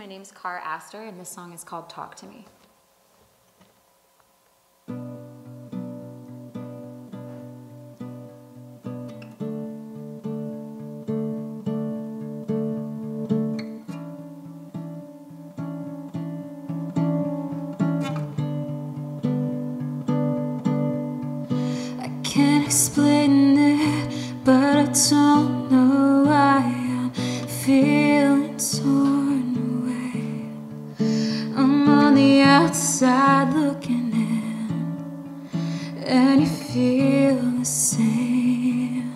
My name's Car Astor, and this song is called Talk to Me. I can't explain it, but I don't know why I'm feeling so. outside looking in, and you feel the same.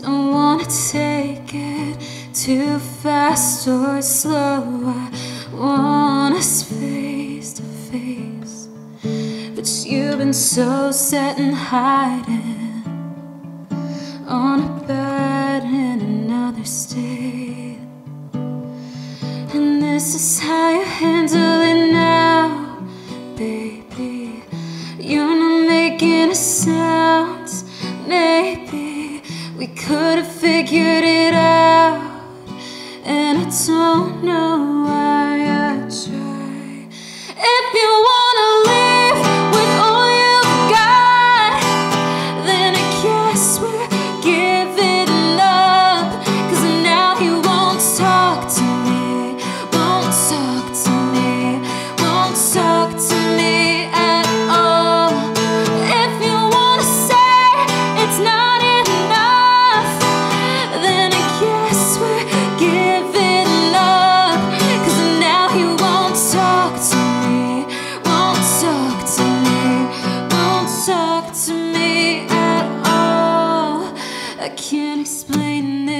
Don't wanna take it too fast or slow. I want us face to face, but you've been so set and hiding on a bed. innocence. Maybe we could have figured it out, and I don't know. I can't explain this.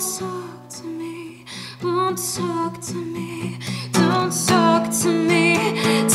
Don't talk to me, won't talk to me, don't talk to me.